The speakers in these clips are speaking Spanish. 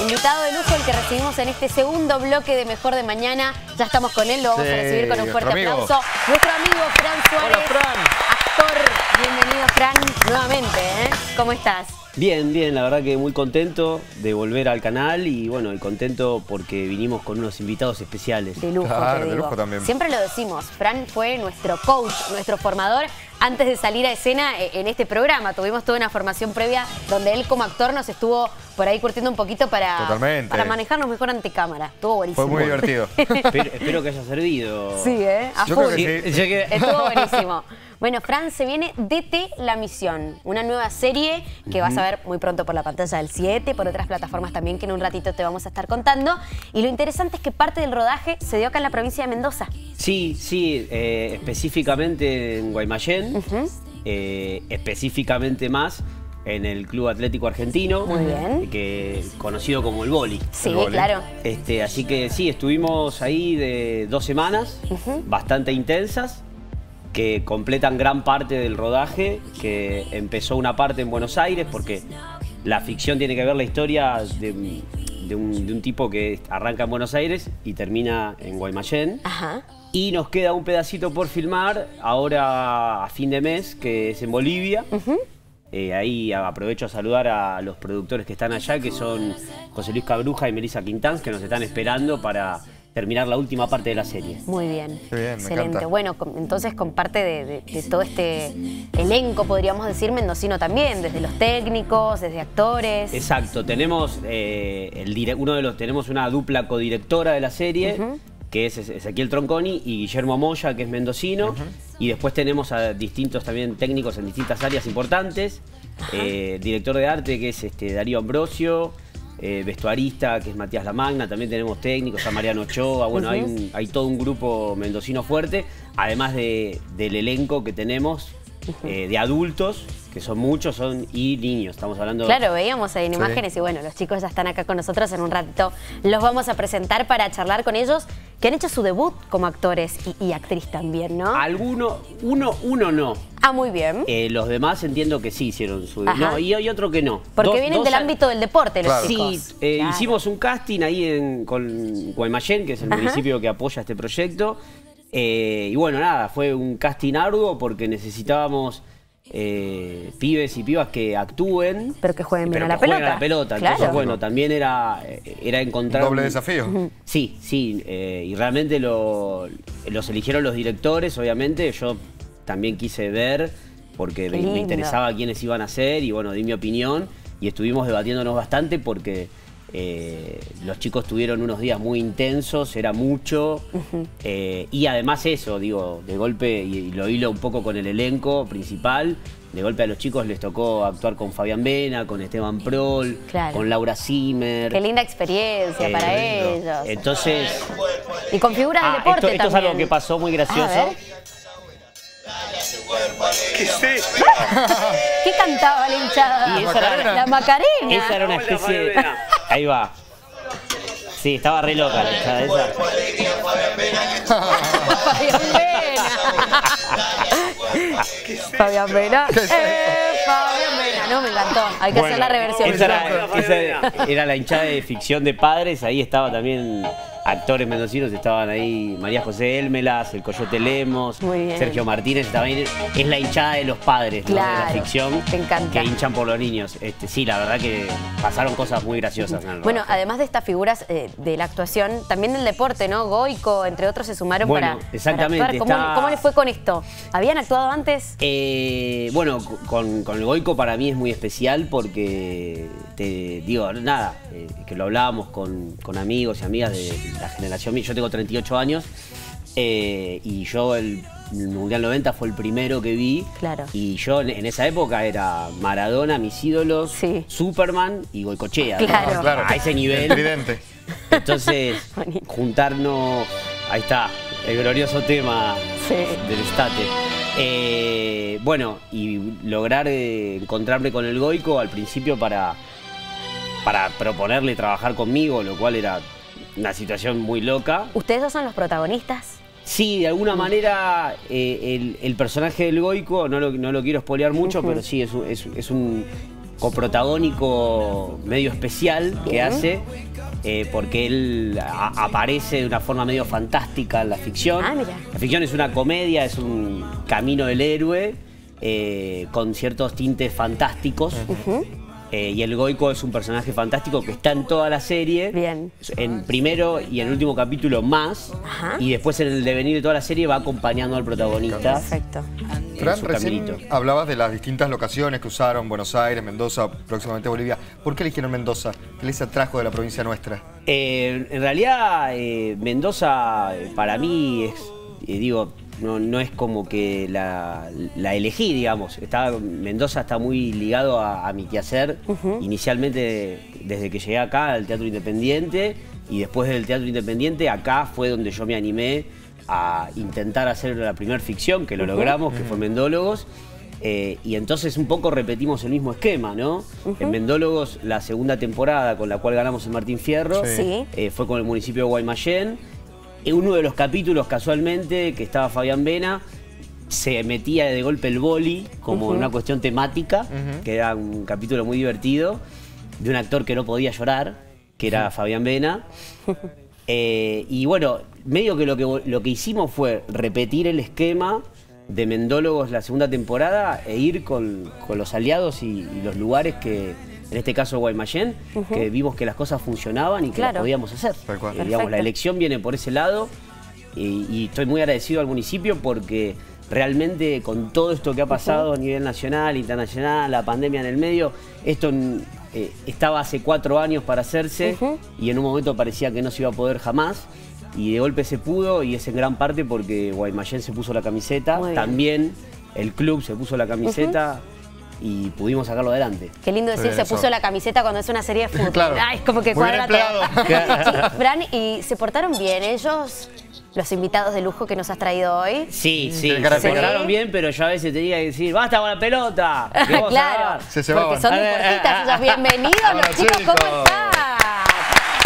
Invitado de lujo el que recibimos en este segundo bloque de Mejor de Mañana. Ya estamos con él, lo vamos Sí, a recibir con un fuerte amigo. aplauso. Nuestro amigo Fran Suárez. Hola, Fran. Actor. Bienvenido, Fran, nuevamente. ¿eh? ¿Cómo estás? Bien, bien, la verdad que muy contento de volver al canal y bueno, y contento porque vinimos con unos invitados especiales. De lujo, Claro, te de lujo también. Siempre lo decimos, Fran fue nuestro coach, nuestro formador antes de salir a escena eh, en este programa. Tuvimos toda una formación previa donde él como actor nos estuvo por ahí curtiendo un poquito para, Totalmente. para manejarnos mejor ante cámara. Estuvo buenísimo. Fue muy divertido. Espero, espero que haya servido. Sí, ¿eh? A Yo full. creo que sí. Estuvo buenísimo. Bueno, Fran, se viene DT La Misión, una nueva serie que vas a ver muy pronto por la pantalla del 7, por otras plataformas también que en un ratito te vamos a estar contando. Y lo interesante es que parte del rodaje se dio acá en la provincia de Mendoza. Sí, sí, eh, específicamente en Guaymallén, eh, específicamente más en el Club Atlético Argentino, Muy bien. que conocido como el Boli. Sí, El vóley. claro. Este, así que sí, estuvimos ahí de dos semanas, bastante intensas, que completan gran parte del rodaje, que empezó una parte en Buenos Aires, porque la ficción tiene que ver la historia de, de un, de un tipo que arranca en Buenos Aires y termina en Guaymallén. Ajá. Y nos queda un pedacito por filmar ahora a fin de mes, que es en Bolivia. Eh, ahí aprovecho a saludar a los productores que están allá, que son José Luis Cabruja y Melissa Quintanz, que nos están esperando para terminar la última parte de la serie. Muy bien. Excelente. encanta. Bueno, con- entonces con parte de, de- de todo este elenco, podríamos decir, mendocino también, desde los técnicos, desde actores. Exacto, tenemos eh, el dire- uno de los tenemos una dupla codirectora de la serie, que es Ezequiel Tronconi y Guillermo Moya, que es mendocino, y después tenemos a distintos también técnicos en distintas áreas importantes, eh, director de arte que es este, Darío Ambrosio, eh, vestuarista que es Matías Lamagna, también tenemos técnicos, a Mariano Ochoa, bueno, hay, un- hay todo un grupo mendocino fuerte, además de- del elenco que tenemos eh, de adultos, que son muchos, son y niños, estamos hablando Claro, veíamos ahí en Sí. imágenes y bueno, los chicos ya están acá con nosotros en un ratito. Los vamos a presentar para charlar con ellos que han hecho su debut como actores y, y actriz también, ¿no? Alguno, uno, uno no. Ah, muy bien. Eh, los demás entiendo que sí hicieron su. Ajá. No, y hay otro que no. Porque Dos- vienen dos del a- ámbito del deporte los Claro. Sí, eh, Claro. hicimos un casting ahí en- con Guaymallén, que es el Ajá. municipio que apoya este proyecto. Eh, y bueno, nada, fue un casting arduo porque necesitábamos eh, pibes y pibas que actúen. Pero que jueguen bien pero a la que jueguen pelota. a la pelota. Claro. Entonces, bueno, también era, era encontrar. Doble un- desafío. Sí, sí, eh, y realmente lo- los eligieron los directores, obviamente. Yo también quise ver porque me, me interesaba quiénes iban a ser y bueno, di mi opinión y estuvimos debatiéndonos bastante porque eh, los chicos tuvieron unos días muy intensos, era mucho eh, y además eso, digo, de golpe, y, y lo hilo un poco con el elenco principal. De golpe a los chicos les tocó actuar con Fabián Vena, con Esteban Prol, Claro. con Laura Zimmer. Qué linda experiencia Eh, para lindo. ellos. Entonces, y con figuras ah, del deporte esto, esto es algo que pasó muy gracioso. A ver. ¿Qué cantaba la hinchada? Y esa era- la Macarena. Esa era una especie de... Ahí va. Sí, estaba re loca la hinchada esa. Fabián Vena. Fabián Vena. ¿Qué es Eh, Fabián Vena. No, me encantó. Hay que hacer la reversión. Esa era, esa era la hinchada de ficción de padres, ahí estaba también actores mendocinos, estaban ahí María José Elmelas, el Coyote Lemos. Sergio Martínez, estaba ahí. Es la hinchada de los padres ¿no? de la ficción te encanta. que hinchan por los niños. Este, sí, la verdad que pasaron cosas muy graciosas en el Bueno, rodaje. además de estas figuras eh, de la actuación, también del deporte, ¿no? Goico, entre otros, se sumaron Bueno, para, exactamente, para actuar. ¿Cómo, está- cómo les fue con esto? ¿Habían actuado antes? Eh, bueno, con, con el Goico para mí es muy especial porque, te digo, nada, eh, que lo hablábamos con, con amigos y amigas de la generación mía. Yo tengo 38 años eh, y yo el, el Mundial 90 fue el primero que vi. Claro. Y yo en, en esa época era Maradona, mis ídolos, Sí. Superman y Goicochea. Claro. Claro. A ese nivel. Evidente. Entonces, Bonito. juntarnos, ahí está, el glorioso tema Sí. del estate. Eh, bueno, y lograr eh, encontrarme con el Goico al principio para, para proponerle trabajar conmigo, lo cual era una situación muy loca. ¿Ustedes dos son los protagonistas? Sí, de alguna manera eh, el, el personaje del Goico, no lo, no lo quiero spoilear mucho, pero sí, es un, es- es un coprotagónico medio especial que hace. eh, porque él a- aparece de una forma medio fantástica en la ficción. Ah, mira. La ficción es una comedia, es un camino del héroe eh, con ciertos tintes fantásticos. Eh, y el Goico es un personaje fantástico que está en toda la serie. Bien. En primero y en el último capítulo más. Ajá. Y después en el devenir de toda la serie va acompañando al protagonista. Perfecto. Fran, recién caminito. hablabas de las distintas locaciones que usaron, Buenos Aires, Mendoza, próximamente Bolivia. ¿Por qué eligieron Mendoza? ¿Qué les atrajo de la provincia nuestra? Eh, en realidad, eh, Mendoza eh, para mí es, eh, digo, no, no es como que la, la elegí, digamos. Está, Mendoza está muy ligado a, a mi quehacer, inicialmente desde que llegué acá al Teatro Independiente y después del Teatro Independiente acá fue donde yo me animé a intentar hacer la primera ficción, que lo logramos, que fue Mendólogos. Eh, y entonces un poco repetimos el mismo esquema, ¿no? En Mendólogos, la segunda temporada con la cual ganamos el Martín Fierro, Sí. Sí. eh, fue con el municipio de Guaymallén. En uno de los capítulos, casualmente, que estaba Fabián Vena, se metía de golpe el boli como una cuestión temática, que era un capítulo muy divertido, de un actor que no podía llorar, que era Fabián Vena. Eh, y bueno, medio que lo, que lo que hicimos fue repetir el esquema de Mendólogos la segunda temporada e ir con, con los aliados y, y los lugares que, en este caso Guaymallén, que vimos que las cosas funcionaban y que Claro. las podíamos hacer. Eh, digamos, la elección viene por ese lado y, y estoy muy agradecido al municipio porque realmente con todo esto que ha pasado a nivel nacional, internacional, la pandemia en el medio, esto mm, eh, estaba hace cuatro años para hacerse y en un momento parecía que no se iba a poder jamás. Y de golpe se pudo y es en gran parte porque Guaymallén se puso la camiseta, también el club se puso la camiseta y pudimos sacarlo adelante. Qué lindo decir, se Eso. puso la camiseta cuando es una serie de fútbol. Claro. Ay, es como que cuadra todo. Sí, Fran, ¿y se portaron bien ellos, los invitados de lujo que nos has traído hoy? Sí, sí, se portaron bien, pero yo a veces tenía que decir, basta con la pelota. que claro, ganar". Se porque son deportistas ellos. Bienvenidos los chicos, ¿cómo están?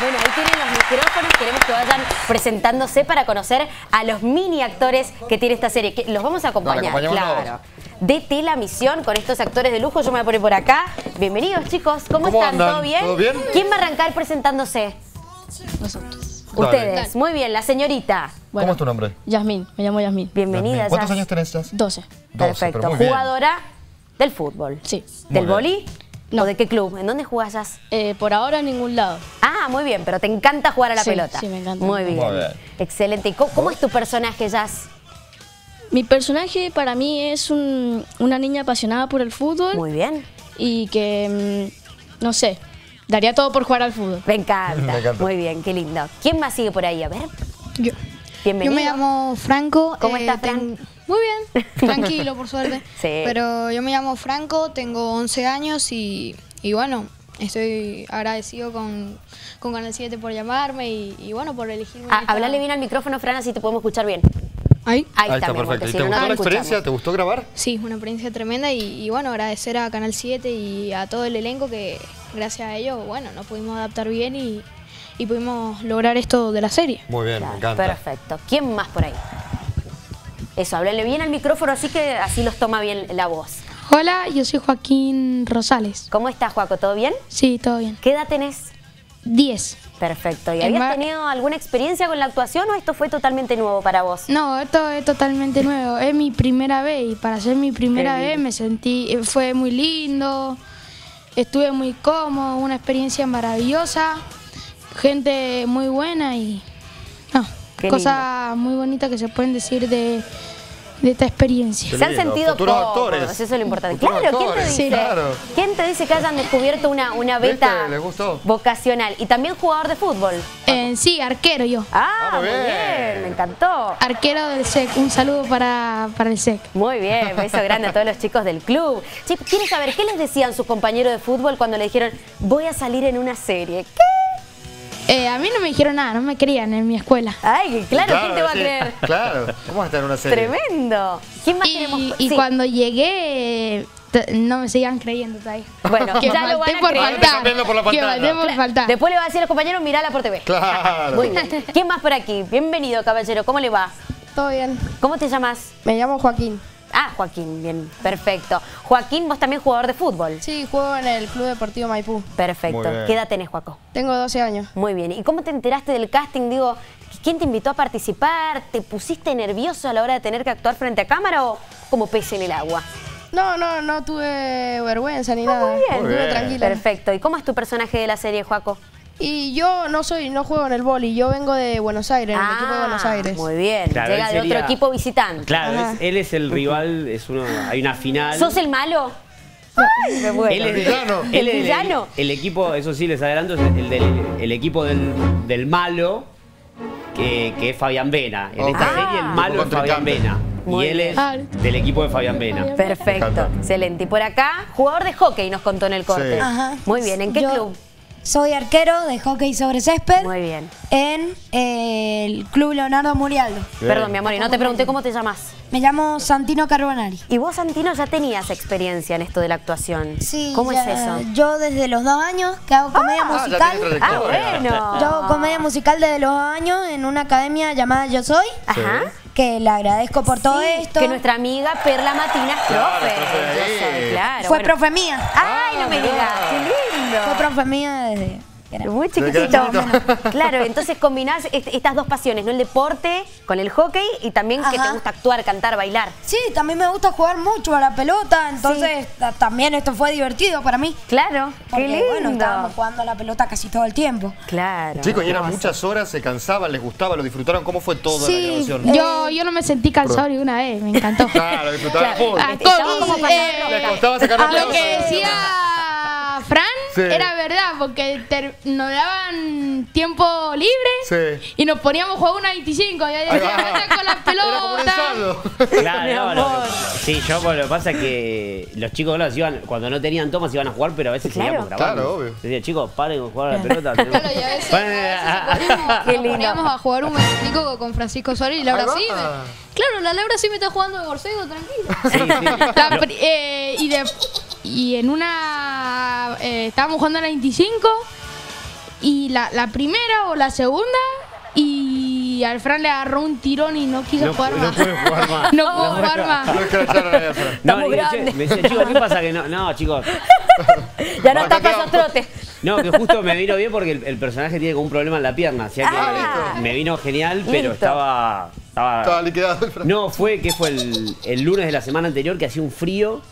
Bueno, ahí tienen los micrófonos, queremos que vayan presentándose para conocer a los mini actores que tiene esta serie. que Los vamos a acompañar, claro. La Misión con estos actores de lujo, yo me voy a poner por acá. Bienvenidos chicos, ¿cómo, ¿Cómo están? andan? ¿Todo bien? ¿Todo bien? ¿Quién va a arrancar presentándose? Nosotros. Dale. Ustedes, muy bien, la señorita. ¿Cómo es tu nombre? Yasmín, me llamo Yasmín. Bienvenida. ¿Cuántos Jazz. años tenés, Jazz? 12. 12, Perfecto. pero muy bien. Jugadora del fútbol. Sí. ¿Del boli? No. ¿O de qué club? ¿En dónde jugás, Jazz? Eh, por ahora en ningún lado. Ah, muy bien, pero te encanta jugar a la Sí, pelota. sí, me encanta. Muy bien. Muy bien. Excelente. ¿Y cómo, cómo es tu personaje, Jazz? Mi personaje para mí es un- una niña apasionada por el fútbol Muy bien. y que, mm, no sé, daría todo por jugar al fútbol. Me encanta. Me encanta. Muy bien, qué lindo. ¿Quién más sigue por ahí? A ver. Yo, Bienvenido. yo me llamo Franco. ¿Cómo eh, estás, Fran? ten- Muy bien, tranquilo, por suerte. Sí. Pero yo me llamo Franco, tengo 11 años y, y bueno, estoy agradecido con, con Canal 7 por llamarme y, y bueno, por elegirme. Ah, esta- hablale bien al micrófono, Fran, así te podemos escuchar bien. Ahí. Ahí, Ahí está, amor, perfecto. ¿Y te no, gustó la experiencia? escuchamos. ¿Te gustó grabar? Sí, una experiencia tremenda y, y bueno, agradecer a Canal 7 y a todo el elenco que gracias a ellos, bueno, nos pudimos adaptar bien y, y pudimos lograr esto de la serie. Muy bien, Claro, me encanta. Perfecto. ¿Quién más por ahí? Eso, háblale bien al micrófono, así que así los toma bien la voz. Hola, yo soy Joaquín Rosales. ¿Cómo estás, Juaco? ¿Todo bien? Sí, todo bien. ¿Qué edad tenés? 10. Perfecto. ¿Y habías tenido alguna experiencia con la actuación o esto fue totalmente nuevo para vos? No, esto es totalmente nuevo. Es mi primera vez y para ser mi primera vez me sentí, eh, fue muy lindo, estuve muy cómodo, una experiencia maravillosa, gente muy buena y no, cosas muy bonitas que se pueden decir de, de esta experiencia. Se han sentido Futuros actores. eso es lo importante. Futuros claro, ¿quién te dice? claro. ¿Quién te dice que hayan descubierto una, una beta ¿Viste? ¿Les gustó? vocacional? Y también jugador de fútbol. Eh, sí, arquero yo. Ah, Ah, muy bien. bien. me encantó. Arquero del SEC, un saludo para, para el SEC. Muy bien, beso grande a todos los chicos del club. Che, quiero saber, ¿qué les decían sus compañeros de fútbol cuando le dijeron, voy a salir en una serie? ¿Qué? Eh, a mí no me dijeron nada, no me querían en mi escuela. Ay, claro, ¿quién te va a creer? Claro, ¿cómo vas a estar en una serie? Tremendo. ¿Quién más tenemos? Y, y Sí. cuando llegué, no me seguían creyendo todavía. Bueno, que ya lo van a por creer. faltar. Por la que pantalla. falté por faltar. Después le va a decir a los compañeros, mirala por TV. Claro. Muy bien. ¿Quién más por aquí? Bienvenido, caballero. ¿Cómo le va? Todo bien. ¿Cómo te llamas? Me llamo Joaquín. Ah, Joaquín, bien, perfecto. Joaquín, vos también jugador de fútbol. Sí, juego en el Club Deportivo Maipú. Perfecto. ¿Qué edad tenés, Joaco? Tengo 12 años. Muy bien. ¿Y cómo te enteraste del casting? Digo, ¿quién te invitó a participar? ¿Te pusiste nervioso a la hora de tener que actuar frente a cámara o como pez en el agua? No, no, no tuve vergüenza ni nada. Ah, muy bien. Estuve Muy bien. tranquila. Perfecto. ¿Y cómo es tu personaje de la serie, Joaco? Y yo no soy, no juego en el boli, yo vengo de Buenos Aires, en el equipo de Buenos Ah, Aires. Muy bien. Claro, Llega de otro equipo visitante. Claro, es- él es el rival, es uno, hay una final. ¿Sos el malo? Ay, me muero. Él es El villano. él ¿El villano? El, equipo, eso sí les adelanto, es el, del, el equipo del, del malo, que, que es Fabián Vena. En esta Ok. serie el malo es Fabián. Vena. Muy y él es Ah. del equipo de Fabián Vena. Perfecto, excelente. Y por acá, jugador de hockey nos contó en el corte. Sí. Ajá. Muy bien, ¿en qué Yo club? Soy arquero de hockey sobre césped Muy bien. en el Club Leonardo Murialdo. Bien. Perdón, mi amor, y no te pregunté cómo te llamas. Me llamo Santino Carbonari. Y vos, Santino, ya tenías experiencia en esto de la actuación. Sí, ¿Cómo ya- es eso? Yo desde los dos años que hago comedia Ah, ya musical. Ah, bueno. Yo hago comedia musical desde los dos años en una academia llamada Yo Soy, Ajá. que le agradezco por todo esto. Que nuestra amiga Perla Matina es Claro, profe. de Yo soy, claro. Fue bueno. profe mía. Ay, no me mirá. digas, qué lindo. Fue profe mía desde era- Muy chiquitito. Claro, entonces combinás est- estas dos pasiones, ¿no? El deporte con el hockey y también que te gusta actuar, cantar, bailar. Sí, también me gusta jugar mucho a la pelota, entonces ta- también esto fue divertido para mí. Claro, Porque qué lindo. bueno, estábamos jugando a la pelota casi todo el tiempo. Claro. Chicos, y eran muchas horas, se cansaban, les gustaba, lo disfrutaron. ¿Cómo fue todo la Sí, grabación? yo, yo no me sentí cansado ni una vez, me encantó. Claro, disfrutaban Claro. Ah, como eh, la Les costaba sacar A la lo que decía Fran Sí. era verdad, porque ter- nos daban tiempo libre Sí. y nos poníamos a jugar una 25 y ahí decía, va. "Vete con la pelota. Claro, no, sí, yo pues, lo que pasa es que los chicos iban, cuando no tenían tomas iban a jugar, pero a veces Claro. seguíamos grabando. Claro, obvio. Decía, chicos, paren con jugar a la pelota. Claro, y a veces, a veces poníamos, Qué nos lindo. poníamos a jugar un 25 con Francisco Suárez y Laura Ahí va. sí. me- Claro, la Laura sí me está jugando de Borcego, tranquilo. Sí, sí. La eh, y, de, y en una. Eh, estábamos jugando a la 25 y la, la primera o la segunda. Y al Fran le agarró un tirón y no quiso no, jugar no más. pude jugar más. No pudo jugar más. No, y me decía- chicos, ¿qué pasa que no? No, chicos. Ya no está trote. No, que justo me vino bien porque el, el personaje tiene como un problema en la pierna. O sea que Ah, me vino genial, pero listo. estaba. estaba- Estaba liquidado el. No, fue que fue el, el lunes de la semana anterior que hacía un frío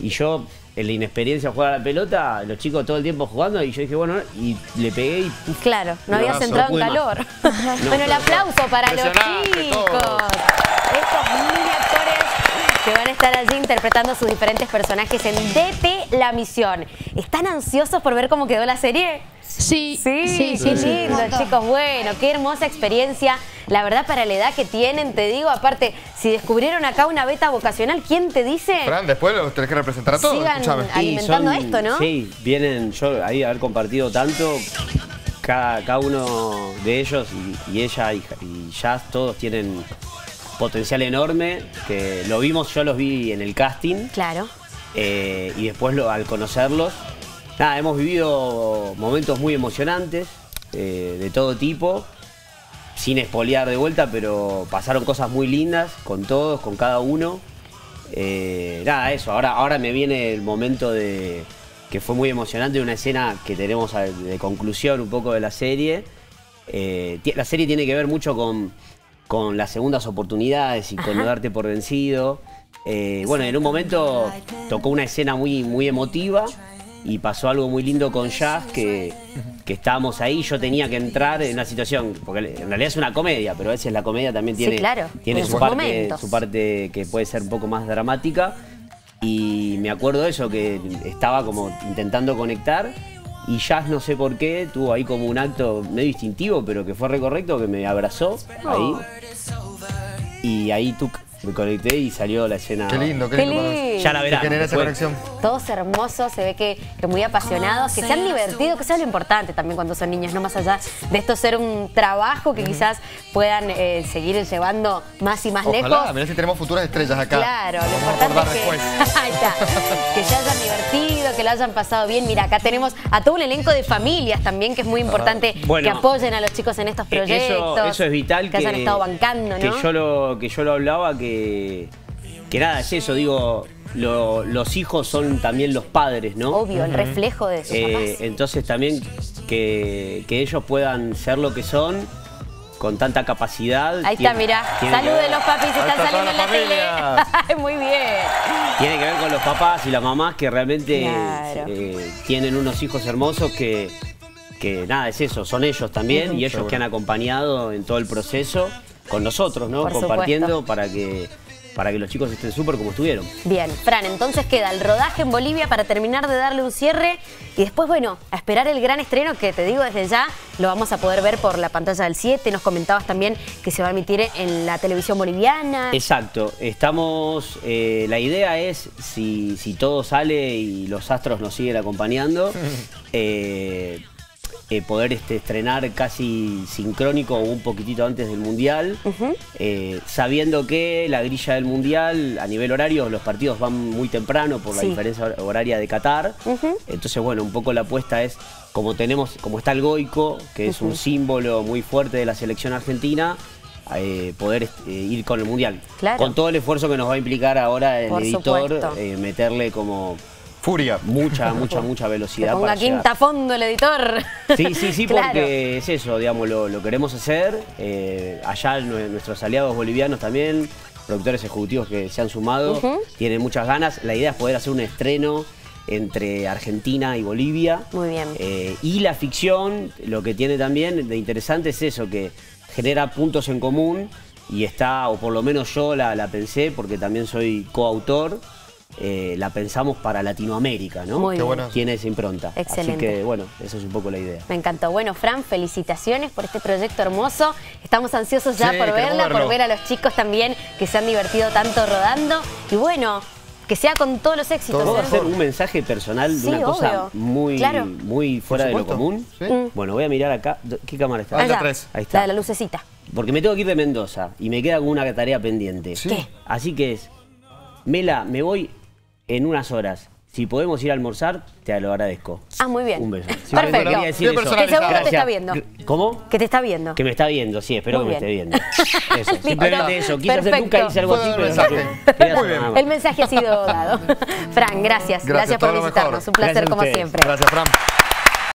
y yo, en la inexperiencia de jugar a la pelota, los chicos todo el tiempo jugando y yo dije, bueno, y le pegué y puf, Claro, no habías Brazo, entrado en calor. bueno, el aplauso para los chicos. Estos mini actores que van a estar allí interpretando sus diferentes personajes en DT La Misión. ¿Están ansiosos por ver cómo quedó la serie? Sí, Sí, sí, qué sí. lindo, chicos. Bueno, qué hermosa experiencia. La verdad, para la edad que tienen, te digo, aparte, si descubrieron acá una beta vocacional, ¿quién te dice? Fran, después los tenés que representar a todos, Sigan escúchame. ahí. Alimentando esto, ¿no? Sí, vienen, yo ahí haber compartido tanto, cada, cada uno de ellos y, y ella y, y Jazz, todos tienen potencial enorme, que lo vimos, yo los vi en el casting. Claro. Eh, y después lo- al conocerlos, nada, hemos vivido momentos muy emocionantes, eh, de todo tipo, sin espolear de vuelta, pero pasaron cosas muy lindas con todos, con cada uno. Eh, nada, eso, ahora, ahora me viene el momento de que fue muy emocionante, una escena que tenemos de conclusión un poco de la serie. La serie tiene que ver mucho con, con las segundas oportunidades y con no darte por vencido. Eh, bueno, en un momento tocó una escena muy, muy emotiva y pasó algo muy lindo con Jazz que, que estábamos ahí. Yo tenía que entrar en una situación, porque en realidad es una comedia, pero a veces la comedia también Sí, tiene, claro, tiene su, parte, su parte que puede ser un poco más dramática. Y me acuerdo de eso, que estaba como intentando conectar. Y Jazz, no sé por qué, tuvo ahí como un acto medio instintivo, pero que fue recorrecto, que me abrazó ahí. Y ahí tú me conecté y salió la escena. Qué lindo, qué Qué lindo. lindo. Ya la Se verán. genera esa conexión. Todos hermosos, se ve que, que muy apasionados, que se han divertido, que eso es lo importante también cuando son niños, no más allá de esto ser un trabajo que quizás puedan eh, seguir llevando más y más Ojalá, lejos. mirá si tenemos futuras estrellas acá. Claro, lo importante es que. Ahí está. que se hayan divertido, que lo hayan pasado bien. Mira, acá tenemos a todo un elenco de familias también, que es muy importante Bueno, que apoyen a los chicos en estos Eh, proyectos. Eso, eso es vital que, hayan estado bancando, ¿no? que yo lo que yo lo hablaba que que nada, es eso, digo, lo- los hijos son también los padres, ¿no? Obvio, el reflejo de sus Eh, papás. entonces también que, que ellos puedan ser lo que son con tanta capacidad. Ahí está, tiene- mirá. tiene Saluden ver- los papis, están está saliendo en la tele. Muy bien. Tiene que ver con los papás y las mamás que realmente Claro. eh, tienen unos hijos hermosos que, que nada, es eso, son ellos también y ellos Seguro. que han acompañado en todo el proceso con nosotros, ¿no? Por Compartiendo supuesto. para que, para que los chicos estén súper como estuvieron. Bien, Fran, entonces queda el rodaje en Bolivia para terminar de darle un cierre y después, bueno, a esperar el gran estreno que te digo desde ya, lo vamos a poder ver por la pantalla del 7. Nos comentabas también que se va a emitir en la televisión boliviana. Exacto, estamos, eh, la idea es, si, si todo sale y los astros nos siguen acompañando, eh, eh, poder este, estrenar casi sincrónico o un poquitito antes del Mundial, eh, sabiendo que la grilla del Mundial a nivel horario, los partidos van muy temprano por la Sí. diferencia hor- horaria de Qatar, entonces bueno, un poco la apuesta es, como tenemos, como está el Goico, que es un símbolo muy fuerte de la selección argentina, eh, poder ir con el Mundial. Claro. Con todo el esfuerzo que nos va a implicar ahora el Por editor, eh, meterle como Furia. mucha, mucha, mucha velocidad. ponga para llegar. quinta a fondo el editor. Sí, sí, sí, Claro. porque es eso, digamos, lo, lo queremos hacer. Eh, allá nue- nuestros aliados bolivianos también, productores ejecutivos que se han sumado, tienen muchas ganas. La idea es poder hacer un estreno entre Argentina y Bolivia. Muy bien. Eh, y la ficción, lo que tiene también de interesante es eso, que genera puntos en común y está, o por lo menos yo la, la pensé, porque también soy coautor, eh, la pensamos para Latinoamérica, ¿no? Muy Qué bien. Tiene esa impronta. Excelente. Así que, bueno, esa es un poco la idea. Me encantó. Bueno, Fran, felicitaciones por este proyecto hermoso. Estamos ansiosos ya Sí, por verla, por ver a los chicos también que se han divertido tanto rodando. Y bueno, que sea con todos los éxitos. ¿Puedo ¿eh? hacer un mensaje personal de Sí, una cosa muy, Claro. muy fuera de lo común? Sí. Bueno, voy a mirar acá. ¿Qué cámara está? Ah, Allá. Ahí está. La de la lucecita. Porque me tengo que ir de Mendoza y me queda con una tarea pendiente. Sí. ¿Qué? Así que es, Mela, me voy en unas horas. Si podemos ir a almorzar, te lo agradezco. Ah, muy bien. Un beso. Perfecto. Simplemente quería decir Bien eso. Que seguro te está viendo. ¿Cómo? Que te está viendo. Que me está viendo, sí, espero Muy que me esté viendo. Eso, simplemente eso. Quise hacer, nunca hice algo así, el pero mensaje. quería Muy bien. El mensaje ha sido dado. Fran, gracias. Gracias, Gracias, por visitarnos. mejor. Un placer como siempre. Gracias, Fran.